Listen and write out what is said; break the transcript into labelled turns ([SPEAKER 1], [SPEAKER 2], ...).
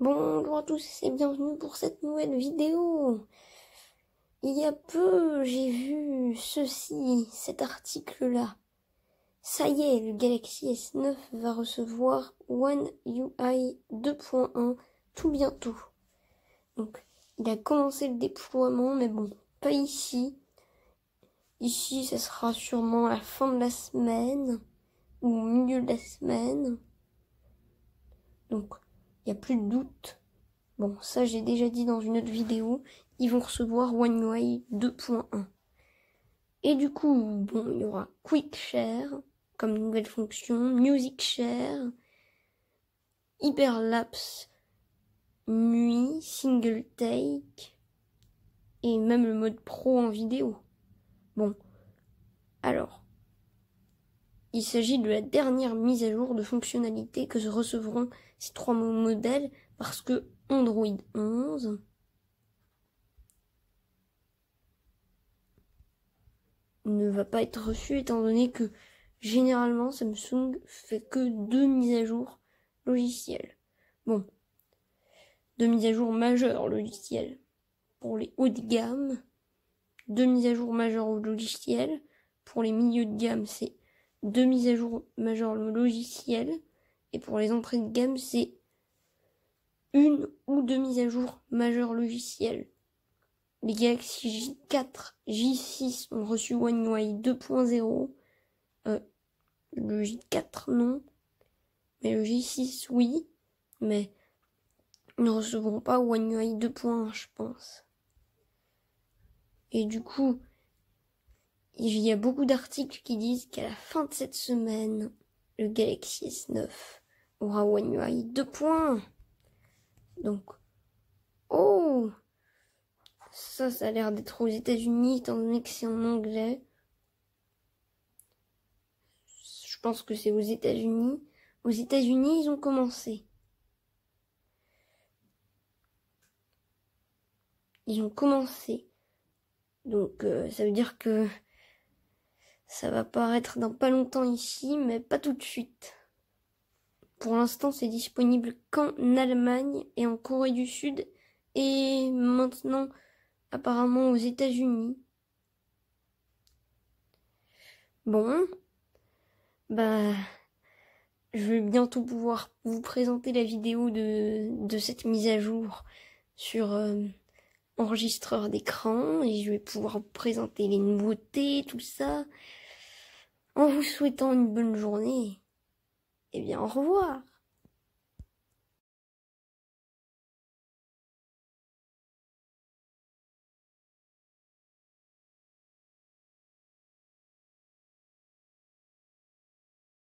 [SPEAKER 1] Bonjour à tous et bienvenue pour cette nouvelle vidéo. Il y a peu, j'ai vu ceci, cet article-là. Ça y est, le Galaxy S9 va recevoir One UI 2.1 tout bientôt. Donc, il a commencé le déploiement, mais bon, pas ici. Ici, ça sera sûrement à la fin de la semaine ou au milieu de la semaine. Donc, plus de doute. Bon, ça j'ai déjà dit dans une autre vidéo, ils vont recevoir One UI 2.1. Et du coup, bon, il y aura Quick Share comme nouvelle fonction, Music Share, Hyperlapse, Nuit, Single Take, et même le mode pro en vidéo. Bon, alors, il s'agit de la dernière mise à jour de fonctionnalité que recevront ces trois modèles parce que Android 11 ne va pas être reçu étant donné que généralement Samsung fait que deux mises à jour logicielles. Bon, deux mises à jour majeures logicielles pour les hauts de gamme, deux mises à jour majeures au logiciel. Pour les milieux de gamme, c'est deux mises à jour majeures logiciel. Et pour les entrées de gamme, c'est une ou deux mises à jour majeures logicielles. Les Galaxy J4, J6 ont reçu One UI 2.0. Euh, le J4 non. Mais le J6 oui. Mais ils ne recevront pas One UI 2.1 je pense. Et du coup, il y a beaucoup d'articles qui disent qu'à la fin de cette semaine, le Galaxy S9 aura One UI 2 points. Donc, oh, ça, ça a l'air d'être aux États-Unis, étant donné que c'est en anglais. Je pense que c'est aux États-Unis. Aux États-Unis, ils ont commencé. Ils ont commencé. Donc, euh, ça veut dire que ça va paraître dans pas longtemps ici, mais pas tout de suite. Pour l'instant, c'est disponible qu'en Allemagne et en Corée du Sud et maintenant apparemment aux États-Unis. Bon, bah, je vais bientôt pouvoir vous présenter la vidéo de, de cette mise à jour sur euh, enregistreur d'écran et je vais pouvoir vous présenter les nouveautés, tout ça. En vous souhaitant une bonne journée, eh bien au revoir